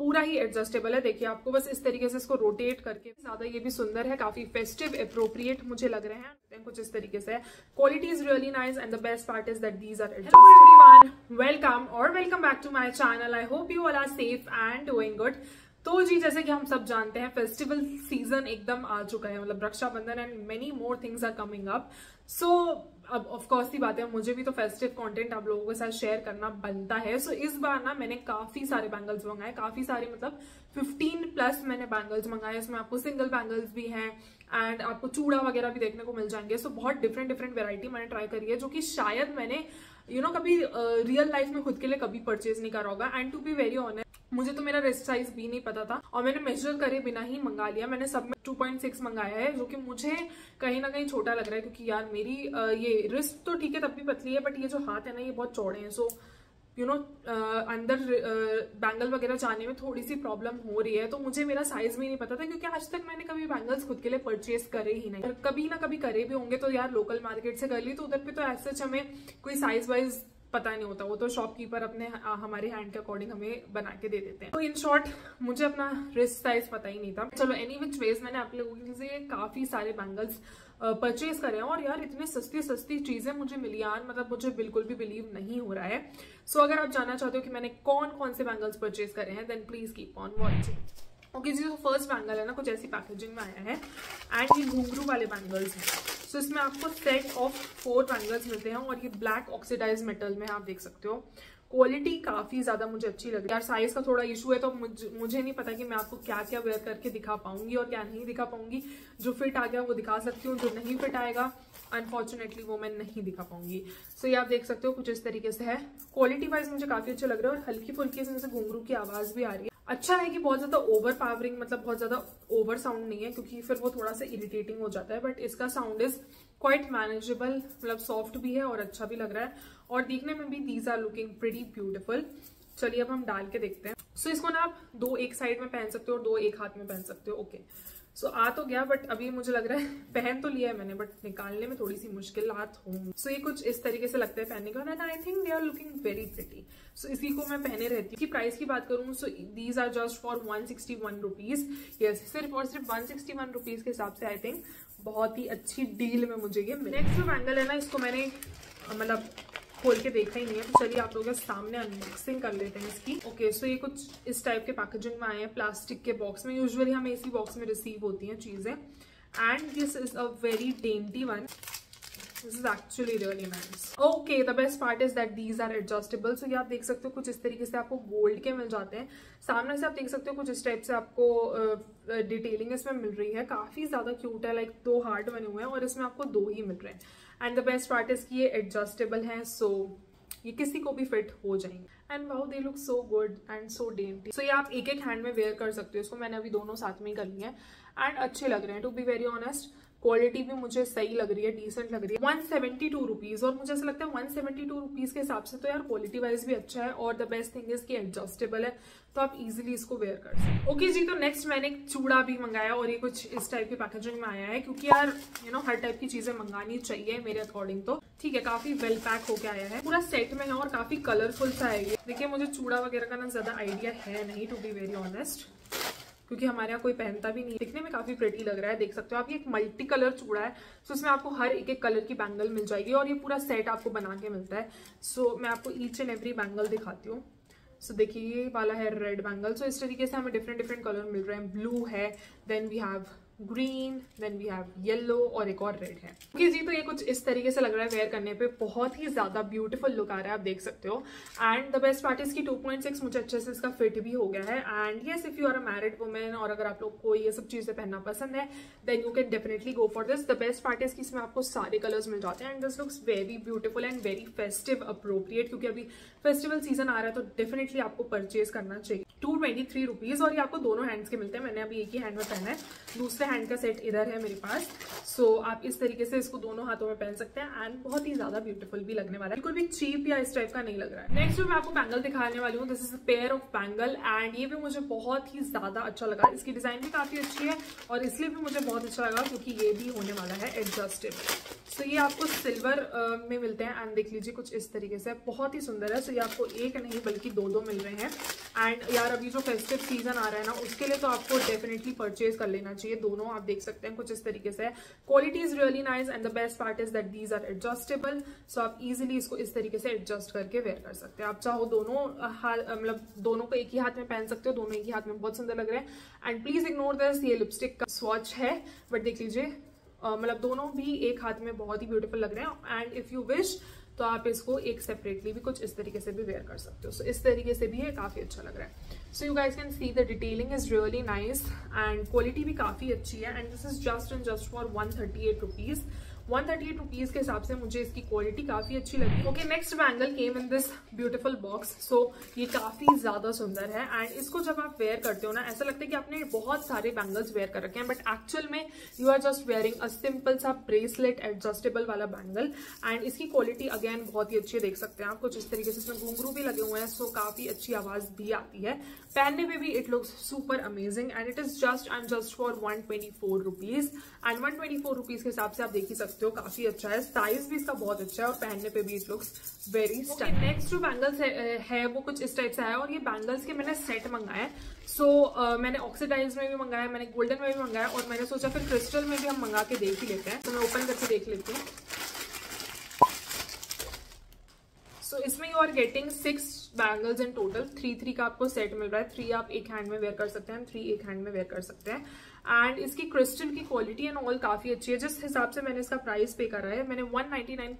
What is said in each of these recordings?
पूरा ही एडजस्टेबल है। देखिए, आपको बस इस तरीके से इसको रोटेट करके ज़्यादा ये भी सुंदर है, काफ़ी फेस्टिव अप्रोप्रिएट मुझे लग रहे हैं। कुछ इस तरीके से। Quality is really nice and the best part is that these are everyone welcome और welcome back to my channel I hope you all are safe and doing good तो जी, जैसे कि हम सब जानते हैं फेस्टिवल सीज़न एकदम आ चुका है। मतलब Rakshabandhan and many more things are coming up so अब ऑफकोर्स ही बात है मुझे भी तो फेस्टिव कंटेंट आप लोगों के साथ शेयर करना बनता है। सो so, इस बार ना मैंने काफ़ी सारे बैंगल्स मंगाए काफ़ी सारे मतलब 15 प्लस मैंने बैंगल्स मंगाए इसमें आपको सिंगल बैंगल्स भी हैं एंड आपको चूड़ा वगैरह भी देखने को मिल जाएँगे। सो so, बहुत डिफरेंट डिफरेंट वेरायटी मैंने ट्राई करी है जो कि शायद मैंने यू नो कभी रियल लाइफ में खुद के लिए कभी परचेज नहीं करा होगा। And to be very honest मुझे तो मेरा रेस्ट साइज़ भी नहीं पता था। और मैंने मेजर करे बिना ही मंगा लिया। मैंने सब में 2.6 मंगाया है, जो कि मुझे कहीं ना कहीं छोटा लग रहा है। क्योंकि यार मेरी ये रिस्ट तो ठीक है, तब भी पतली है बट ये जो हाथ है ना, ये बहुत चौड़े हैं। सो यू नो अंदर बैंगल वगैरह जाने में थोड़ी सी प्रॉब्लम हो रही है तो मुझे मेरा साइज़ भी नहीं पता था, क्योंकि आज तक मैंने कभी बैंगल्स खुद के लिए परचेज करे ही नहीं। कभी ना कभी करे भी होंगे तो यार लोकल मार्केट से कर ली तो उधर पे तो ऐसे हमें कोई साइज़ वाइज पता नहीं होता, वो तो शॉपकीपर अपने हमारे हैंड के अकॉर्डिंग हमें बना के दे देते हैं। तो इन शॉर्ट मुझे अपना रिस्ट साइज़ पता ही नहीं था। चलो एनी विच वेज मैंने आप लोगों के लिए काफ़ी सारे बैंगल्स परचेज करें। और यार इतनी सस्ती सस्ती चीज़ें मुझे मिली यार मतलब मुझे बिल्कुल भी बिलीव नहीं हो रहा है। सो so, अगर आप जानना चाहते हो कि मैंने कौन कौन से बैंगल्स परचेज करे हैं then please keep on watching okay जी जो फ़र्स्ट बैंगल है ना कुछ ऐसी पैकेजिंग में आया है एंड ये घुंगरू वाले बैंगल्स हैं। सो so, इसमें आपको सेट ऑफ़ फोर बैंगल्स मिलते हैं और ये ब्लैक ऑक्सीडाइज मेटल में आप देख सकते हो। क्वालिटी काफ़ी ज़्यादा मुझे अच्छी लगी यार साइज़ का थोड़ा इशू है तो मुझे, मुझे नहीं पता कि मैं आपको क्या क्या वेयर करके दिखा पाऊँगी और क्या नहीं दिखा पाऊँगी। जो फिट आ गया वो दिखा सकती हूँ जो नहीं फिट आएगा अनफॉर्चुनेटली वो मैं नहीं दिखा पाऊँगी। सो so, ये आप देख सकते हो कुछ इस तरीके से है। क्वालिटी वाइज मुझे काफ़ी अच्छा लग रहा है और हल्की फुल्की से घुंगरू की आवाज़ भी आ रही है। अच्छा है कि बहुत ज़्यादा ओवर पावरिंग मतलब बहुत ज़्यादा ओवर साउंड नहीं है क्योंकि फिर वो थोड़ा सा इरिटेटिंग हो जाता है बट इसका साउंड इज़ क्वाइट मैनेजेबल मतलब सॉफ्ट भी है और अच्छा भी लग रहा है। और देखने में भी these are looking pretty beautiful चलिए अब हम डाल के देखते हैं। सो so, इसको ना आप दो एक साइड में पहन सकते हो और दो एक हाथ में पहन सकते हो ओके okay. सो so, आ तो गया बट अभी मुझे लग रहा है पहन तो लिया है मैंने बट निकालने में थोड़ी सी मुश्किल होंगी सो so, ये कुछ इस तरीके से लगता है पहनने का and I think they are looking very pretty so इसी को मैं पहने रहती हूँ। प्राइस की बात करूँ so these are just for one sixty one rupees yes सिर्फ़ और सिर्फ़ वन सिक्सटी वन रुपीज़ के हिसाब से आई थिंक बहुत ही अच्छी डील में मुझे ये नेक्स्ट जो बैंगल है ना इसको मैंने मतलब खोल के देखा ही नहीं है। तो चलिए आप लोगों के सामने अनबॉक्सिंग कर लेते हैं इसकी। ओके okay, सो so ये कुछ इस टाइप के पैकेजिंग में आए हैं प्लास्टिक के बॉक्स में। यूजुअली हमें इसी बॉक्स में रिसीव होती हैं चीज़ें। And this is a very dainty one this is actually really nice okay the best part is that these are adjustable so ये आप देख सकते हो कुछ इस तरीके से आपको गोल्ड के मिल जाते हैं। सामने से आप देख सकते हो कुछ इस टाइप से आपको डिटेलिंग uh, इसमें मिल रही है। काफ़ी ज़्यादा क्यूट है लाइक like, दो हार्ट बने हुए हैं और इसमें आपको दो ही मिल रहे हैं। And the best part is की ये एडजस्टेबल है सो so, ये किसी को भी फिट हो जाएँगे। And wow they look so good and so dainty so ये आप एक एक हैंड में वेयर कर सकते हो। इसको मैंने अभी दोनों साथ में ही कर लिया है। एंड अच्छे लग रहे हैं to be very honest quality भी मुझे सही लग रही है डिसेंट लग रही है। वन सेवेंटी टू रुपीज़ और मुझे ऐसा लगता है वन सेवेंटी टू रुपीज़ के हिसाब से तो यार क्वालिटी वाइज भी अच्छा है, और द बेस्ट थिंग इज़ की एडजस्टेबल है तो आप इजिली इसको वेयर कर सकते ओके जी तो नेक्स्ट मैंने एक चूड़ा भी मंगाया, और ये कुछ इस टाइप की पैकेजिंग में आया है, क्योंकि यार यू नो हर टाइप की चीज़ें मंगानी चाहिए मेरे अकॉर्डिंग तो। ठीक है, काफ़ी वेल पैक होके आया है। पूरा सेट में है और काफ़ी कलरफुल सा है ये। देखिए, मुझे चूड़ा वगैरह का ना ज़्यादा आइडिया है नहीं टू बी वेरी ऑनेस्ट क्योंकि हमारे यहाँ कोई पहनता भी नहीं दिखने में काफ़ी प्रेटी लग रहा है, देख सकते हो आप, ये एक मल्टी कलर चूड़ा है सो इसमें आपको हर एक एक कलर की बैंगल मिल जाएगी और ये पूरा सेट आपको बना के मिलता है। सो मैं आपको ईच एंड एवरी बैंगल दिखाती हूँ। सो देखिए, ये वाला है रेड बैंगल सो इस तरीके से हमें डिफरेंट डिफरेंट कलर मिल रहे हैं। ब्लू है then we have green then we have yellow और एक और रेड है। ओके जी तो ये कुछ इस तरीके से लग रहा है वेयर करने पे। बहुत ही ज़्यादा ब्यूटीफुल लुक आ रहा है, आप देख सकते हो। एंड द बेस्ट पार्ट इसकी 2.6 मुझे अच्छे से इसका फिट भी हो गया है। And yes if you are a married women और अगर आप लोग को ये सब चीज़ें पहनना पसंद है then you can definitely go for this the best part इसकी इसमें आपको सारे कलर्स मिल जाते हैं। And this looks very beautiful and very festive appropriate क्योंकि अभी फेस्टिवल सीज़न आ रहा है तो डेफिनेटली आपको परचेज करना चाहिए। टू ट्वेंटी थ्री रुपीज़ और ये आपको दोनों हैंड्स के मिलते हैं। मैंने अभी एक ही हैंड में पहना है। दूसरे हैंड का सेट इधर है मेरे पास। सो so, आप इस तरीके से इसको दोनों हाथों में पहन सकते हैं एंड बहुत ही ज़्यादा ब्यूटीफुल भी लगने वाला है। बिल्कुल भी चीप या इस टाइप का नहीं लग रहा है। नेक्स्ट मैं आपको बैंगल दिखाने वाली हूँ this is pair of bangle and ये भी मुझे बहुत ही ज़्यादा अच्छा लगा। इसकी डिज़ाइन भी काफ़ी अच्छी है और इसलिए भी मुझे बहुत अच्छा लगा क्योंकि ये भी होने वाला है एडजस्टेबल सो ये आपको सिल्वर में मिलते हैं एंड देख लीजिए कुछ इस तरीके से। बहुत ही सुंदर है। सो ये आपको एक नहीं बल्कि दो दो मिल रहे हैं। एंड यार, अभी जो फेस्टिव सीज़न आ रहा है ना, उसके लिए तो आपको डेफिनेटली परचेज कर लेना चाहिए। दोनों आप देख सकते हैं कुछ इस तरीके से। Quality is really nice and the best part is that these are adjustable so आप इजिली इसको इस तरीके से एडजस्ट करके वेयर कर सकते हैं। आप चाहो दोनों मतलब दोनों को एक ही हाथ में पहन सकते हो, दोनों एक ही हाथ में बहुत सुंदर लग रहे हैं। एंड प्लीज़ इग्नोर दिस ये लिपस्टिक का स्वॉच है बट देख लीजिए मतलब दोनों भी एक हाथ में बहुत ही ब्यूटीफुल लग रहे हैं। एंड इफ़ यू विश तो आप इसको एक सेपरेटली भी कुछ इस तरीके से भी वेयर कर सकते हो। सो so, इस तरीके से भी ये काफ़ी अच्छा लग रहा है। So you guys can see the detailing is really nice and quality भी काफ़ी अच्छी है। And this is just and just for one thirty eight rupees one thirty eight rupees के हिसाब से मुझे इसकी क्वालिटी काफ़ी अच्छी लगी। Okay next bangle came in this beautiful box so ये काफ़ी ज़्यादा सुंदर है। एंड इसको जब आप वेयर करते हो ना, ऐसा लगता है कि आपने बहुत सारे बैंगल्स वेयर कर रखे हैं बट एक्चुअल में you are just wearing a simple सा ब्रेसलेट एडजस्टेबल वाला बैंगल एंड इसकी क्वालिटी अगेन बहुत ही अच्छी देख सकते हैं आप। कुछ इस तरीके से इसमें घुंघरू भी लगे हुए हैं सो काफ़ी अच्छी आवाज़ भी आती है। पहनने में भी it looks super amazing and it is just and just for one twenty four rupees and one twenty four rupees के हिसाब से आप देख ही सकते हो काफ़ी अच्छा है। है साइज़ भी इसका बहुत अच्छा है और पहनने पे भी it looks very style next जो बैंगल्स है, है वो कुछ इस टाइप से है और ये बैंगल्स के मैंने सेट मंगाया है। सो so, uh, मैंने ऑक्सीडाइज में भी मंगाया मैंने गोल्डन में भी मंगाया और मैंने सोचा फिर क्रिस्टल में भी हम मंगा के देख ही लेते हैं। तो मैं ओपन करके देख लेती हूँ। सो so, इसमें you are getting six bangles in total three three का आपको सेट मिल रहा है। थ्री आप एक हैंड में वेयर कर सकते हैं थ्री एक हैंड में वेयर कर सकते हैं। एंड इसकी क्रिस्टल की क्वालिटी एंड ऑल काफ़ी अच्छी है। जिस हिसाब से मैंने इसका प्राइस पे करा है मैंने वन नाइनटी नाइन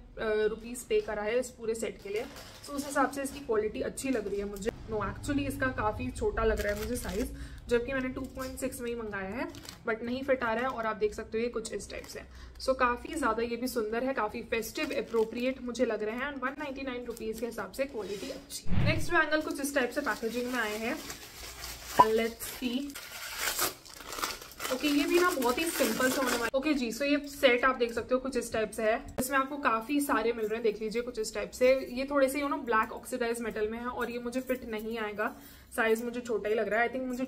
रुपीज़ पे करा है इस पूरे सेट के लिए। तो उस हिसाब से इसकी क्वालिटी अच्छी लग रही है मुझे। नो no, एक्चुअली इसका काफ़ी छोटा लग रहा है मुझे साइज़ जबकि मैंने 2.6 में ही मंगाया है बट नहीं फिट आ रहा है और आप देख सकते हो ये कुछ इस टाइप से सो so, काफ़ी ज़्यादा ये भी सुंदर है काफ़ी फेस्टिव अप्रोप्रिएट मुझे लग रहे हैं। एंड वन नाइनटी के हिसाब से क्वालिटी अच्छी नेक्स्ट बैंगल कुछ इस टाइप से पैकेजिंग में आए हैं। लेट्स सी ओके ये भी ना बहुत ही सिंपल से होने वाला ओके जी सो ये सेट आप देख सकते हो कुछ इस टाइप से है। इसमें आपको काफ़ी सारे मिल रहे हैं, देख लीजिए कुछ इस टाइप से। ये थोड़े से you know black oxidise metal में है और ये मुझे फिट नहीं आएगा। साइज़ मुझे छोटा ही लग रहा है। आई थिंक मुझे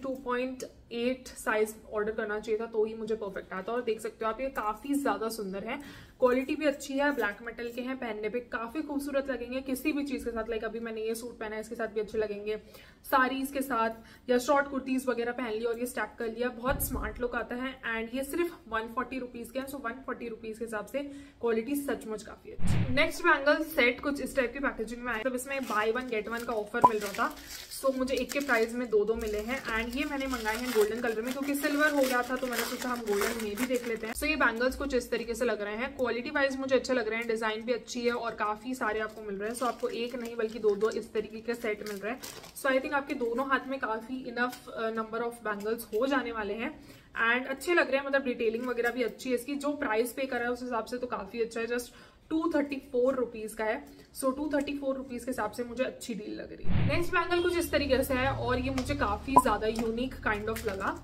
2.8 साइज़ ऑर्डर करना चाहिए था तो ही मुझे परफेक्ट आता और देख सकते हो आप, ये काफ़ी ज़्यादा सुंदर है। क्वालिटी भी अच्छी है ब्लैक मेटल के हैं, पहनने पे काफ़ी खूबसूरत लगेंगे, किसी भी चीज़ के साथ लाइक अभी मैंने ये सूट पहना है, इसके साथ भी अच्छे लगेंगे। साड़ीज के साथ, या शॉर्ट कुर्तीज वगैरह पहन लिया और ये स्टैक कर लिया, बहुत स्मार्ट लुक आता है। एंड ये सिर्फ़ वन फोर्टी रुपीज़ के हैं सो वन फोर्टी रुपीज़ के हिसाब से क्वालिटी सचमुच काफ़ी अच्छी नेक्स्ट बैंगल सेट कुछ इस टाइप की पैकेजिंग में आया तब इसमें बाय वन गेट वन का ऑफ़र मिल रहा था। सो मुझे एक के प्राइस में दो दो मिले हैं। एंड ये मैंने मंगाए हैं गोल्डन कलर में क्योंकि सिल्वर हो गया था तो मैंने सोचा हम गोल्डन में भी देख लेते हैं। सो so, ये बैंगल्स कुछ इस तरीके से लग रहे हैं। क्वालिटी वाइज मुझे अच्छे लग रहे हैं डिज़ाइन भी अच्छी है और काफ़ी सारे आपको मिल रहे हैं। सो so, आपको एक नहीं बल्कि दो दो इस तरीके के सेट मिल रहे हैं। सो आई थिंक आपके दोनों हाथ में काफ़ी इनफ नंबर ऑफ़ बैंगल्स हो जाने वाले हैं। एंड अच्छे लग रहे हैं मतलब डिटेलिंग वगैरह भी अच्छी है इसकी। जो प्राइस पे करा है उस हिसाब से तो काफ़ी अच्छा है। Just two thirty four rupees का है। So two thirty four rupees के हिसाब से मुझे अच्छी डील लग रही है। नेक्स्ट बैंगल कुछ इस तरीके से है और ये मुझे काफ़ी ज़्यादा यूनिक काइंड ऑफ़ लगा।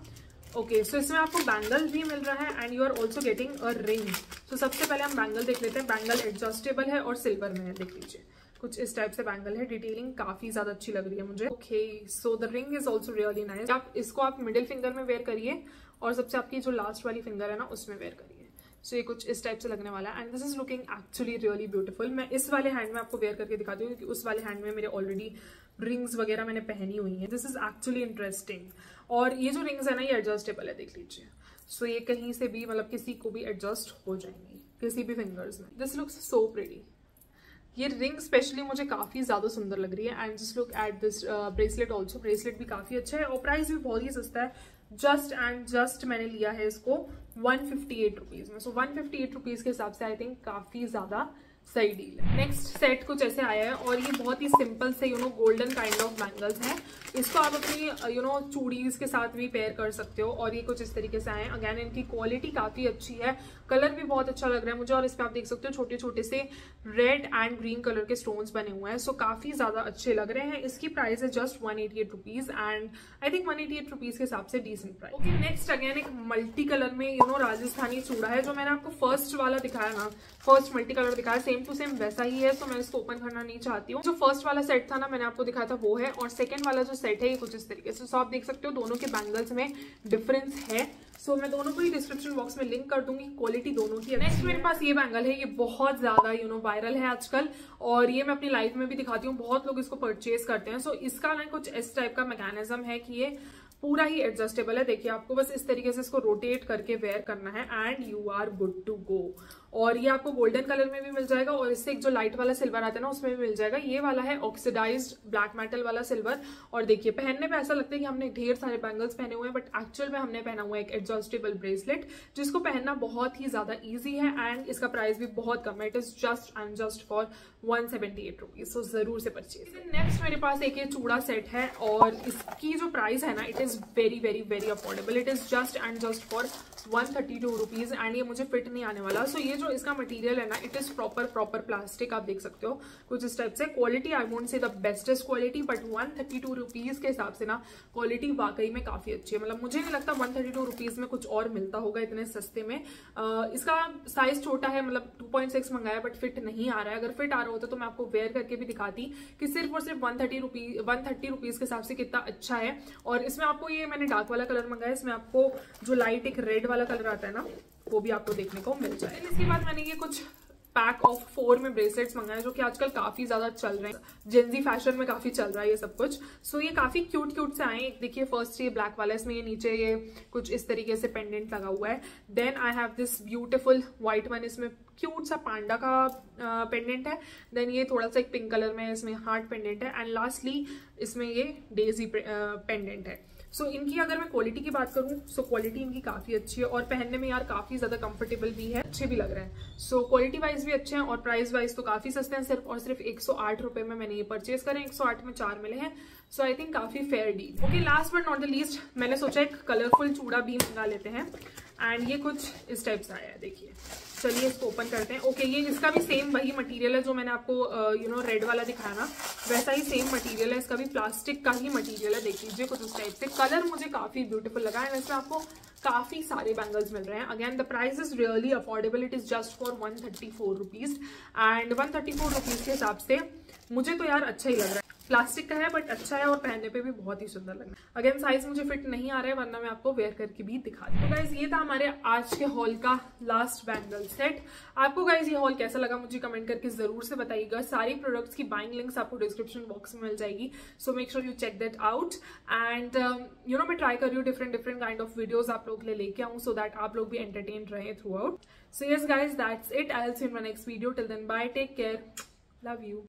ओके okay, सो so इसमें आपको बैंगल भी मिल रहा है and you are also getting a ring so सबसे पहले हम बैंगल देख लेते हैं। बैंगल एडजस्टेबल है और सिल्वर में है देख लीजिए। कुछ इस टाइप से बैंगल है। डिटेलिंग काफ़ी ज़्यादा अच्छी लग रही है मुझे। Okay so the ring is also really nice आप इसको आप मिडिल फिंगर में वेयर करिए और सबसे आपकी जो लास्ट वाली फिंगर है ना उसमें वेयर करिए। सो ये कुछ इस टाइप से लगने वाला है। And this is looking actually really beautiful मैं इस वाले हैंड में आपको वेयर करके दिखाती हूँ क्योंकि उस वाले हैंड में मेरे ऑलरेडी रिंग्स वगैरह मैंने पहनी हुई है। दिस इज़ एक्चुअली इंटरेस्टिंग और ये जो रिंग्स है ना ये एडजस्टेबल है देख लीजिए। सो so, ये कहीं से भी मतलब किसी को भी एडजस्ट हो जाएँगी। किसी भी फिंगर्स में। दिस लुक्स सो प्रेटी ये रिंग स्पेशली मुझे काफ़ी ज़्यादा सुंदर लग रही है। And just look at this bracelet also bracelet भी काफ़ी अच्छा है और प्राइस भी बहुत ही सस्ता है। जस्ट एंड जस्ट मैंने लिया है इसको वन फिफ्टी एट रुपीज़ में। So one fifty eight rupees के हिसाब से आई थिंक काफ़ी ज़्यादा सही डील है। नेक्स्ट सेट कुछ ऐसे आया है और ये बहुत ही सिंपल से you know golden kind of bangles हैं। इसको आप अपनी यू नो चूड़ीज के साथ भी पेयर कर सकते हो और ये कुछ इस तरीके से आए हैं। अगैन इनकी क्वालिटी काफ़ी अच्छी है। कलर भी बहुत अच्छा लग रहा है मुझे और इस पर आप देख सकते हो छोटे छोटे से रेड एंड ग्रीन कलर के स्टोन्स बने हुए हैं। सो काफ़ी ज़्यादा अच्छे लग रहे हैं। इसकी प्राइस है just one eighty eight rupees and I think one eighty eight rupees के हिसाब से decent price okay next again एक मल्टी कलर में यू नो राजस्थानी चूड़ा है जो मैंने आपको फ़र्स्ट वाला दिखाया ना फ़र्स्ट मल्टी कलर दिखाया टू सेम वैसा ही है तो मैं इसको ओपन करना नहीं चाहती हूँ। जो फ़र्स्ट वाला सेट था ना मैंने आपको दिखाया था वो है। और सेकंड वाला जो सेट है ये कुछ इस तरीके से। सो आप देख सकते हो दोनों के बैंगल्स में डिफरेंस है। सो so, मैं दोनों को ही डिस्क्रिप्शन बॉक्स में लिंक कर दूँगी क्वालिटी दोनों की। नेक्स्ट मेरे पास ये बैंगल है ये बहुत ज़्यादा यू नो वायरल है आजकल। और ये मैं अपनी लाइफ में भी दिखाती हूँ बहुत लोग इसको परचेज करते हैं। सो so, इसका ना कुछ इस टाइप का मैकेनिज्म है कि ये पूरा ही एडजस्टेबल है। देखिए आपको बस इस तरीके से इसको रोटेट करके वेयर करना है। And you are good to go और ये आपको गोल्डन कलर में भी मिल जाएगा और इससे एक जो लाइट वाला सिल्वर आता है ना, उसमें भी मिल जाएगा। ये वाला है ऑक्सीडाइज ब्लैक मेटल वाला सिल्वर और देखिए, पहनने में ऐसा लगता है कि हमने ढेर सारे बैंगल्स पहने हुए हैं बट एक्चुअल में हमने पहना हुआ है एक एडजस्टेबल ब्रेसलेट जिसको पहनना बहुत ही ज़्यादा ईजी है एंड इसका प्राइस भी बहुत कम है। It is just and just for one seventy eight rupees so ज़रूर से परचेज नेक्स्ट मेरे पास एक ये चूड़ा सेट है और इसकी जो प्राइस है ना it is very very very affordable it is just and just for one thirty two rupees and ये मुझे फिट नहीं आने वाला। सो so ये जो इसका मटीरियल है ना it is proper proper plastic आप देख सकते हो। कुछ इस टाइप से quality I won't say the bestest quality but one thirty two rupees के हिसाब से ना क्वालिटी वाकई में काफ़ी अच्छी है। मतलब मुझे नहीं लगता वन थर्टी टू रुपीज़ में कुछ और मिलता होगा इतने सस्ते में। आ, इसका साइज़ छोटा है मतलब टू पॉइंट सिक्स मंगाया बट फिट नहीं आ रहा है। अगर फिट आ रहा होता तो मैं आपको वेयर करके भी दिखाती कि सिर्फ़ और सिर्फ़ one thirty rupees one thirty rupees के हिसाब से कितना अच्छा है। और इसमें आपको ये मैंने डार्क वाला कलर मंगाया इसमें आपको जो लाइट एक रेड वाला कलर आता है ना वो भी आपको देखने को मिल जाए इसके बाद मैंने ये कुछ पैक ऑफ़ फोर में ब्रेसलेट्स मंगाए जो कि आजकल काफ़ी ज़्यादा चल रहे हैं। जेंजी फ़ैशन में काफ़ी चल रहा है ये सब कुछ। सो so, ये काफ़ी क्यूट क्यूट से आए। देखिए फ़र्स्ट ये ब्लैक वाला इसमें ये नीचे ये कुछ इस तरीके से पेंडेंट लगा हुआ है। Then I have this beautiful white one इसमें क्यूट सा पांडा का पेंडेंट है। देन ये थोड़ा सा एक पिंक कलर में इसमें हार्ट पेंडेंट है। एंड लास्टली इसमें ये डेजी पेंडेंट है। सो so, इनकी अगर मैं क्वालिटी की बात करूँ सो क्वालिटी इनकी काफ़ी अच्छी है और पहनने में यार काफ़ी ज़्यादा कंफर्टेबल भी है अच्छे भी लग रहे हैं। सो क्वालिटी वाइज भी अच्छे हैं और प्राइस वाइज तो काफ़ी सस्ते हैं सिर्फ़ और सिर्फ़ एक रुपए में मैंने ये परचेज करें एक सौ आठ में चार मिले हैं। सो आई थिंक काफ़ी fair deal okay last but not the least मैंने सोचा एक कलरफुल चूड़ा भी मंगा लेते हैं। एंड ये कुछ इस टाइप से आया है देखिए। चलिए इसको ओपन करते हैं। ओके ये इसका भी सेम वही मटेरियल है जो मैंने आपको यू नो रेड वाला दिखाया ना, वैसा ही सेम मटेरियल है। इसका भी प्लास्टिक का ही मटेरियल है, देख लीजिए कुछ उस टाइप से। कलर मुझे काफ़ी ब्यूटीफुल लगा है। वैसे आपको काफ़ी सारे बैंगल्स मिल रहे हैं। Again the price is really affordable it is just for one thirty four rupees and one thirty four rupees के हिसाब से मुझे तो यार अच्छा ही लग रहा है। प्लास्टिक का है बट अच्छा है और पहनने पे भी बहुत ही सुंदर लग रहा है। अगेन साइज़ मुझे फिट नहीं आ रहा है, वरना मैं आपको वेयर करके भी दिखा दूँ। तो गाइज़ ये था हमारे आज के हॉल का लास्ट बैंगल सेट आपको गाइज़ ये हॉल कैसा लगा मुझे कमेंट करके ज़रूर से बताइएगा। सारी प्रोडक्ट्स की बाइंग लिंक्स आपको डिस्क्रिप्शन बॉक्स में मिल जाएगी so make sure you check that out and you know मैं ट्राई कर रही हूँ different different kind of videos आप लोग ले लेके आऊँ सो दैट आप लोग भी एंटरटेन रहे throughout so yes guys that's it I'll see my next video till then bye take care love you